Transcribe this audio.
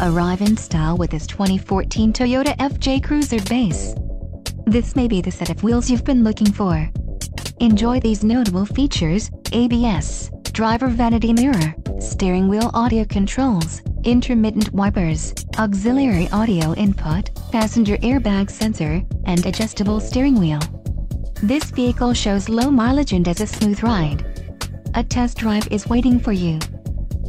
Arrive in style with this 2014 Toyota FJ Cruiser base. This may be the set of wheels you've been looking for. Enjoy these notable features, ABS, driver vanity mirror, steering wheel audio controls, intermittent wipers, auxiliary audio input, passenger airbag sensor, and adjustable steering wheel. This vehicle shows low mileage and has a smooth ride. A test drive is waiting for you.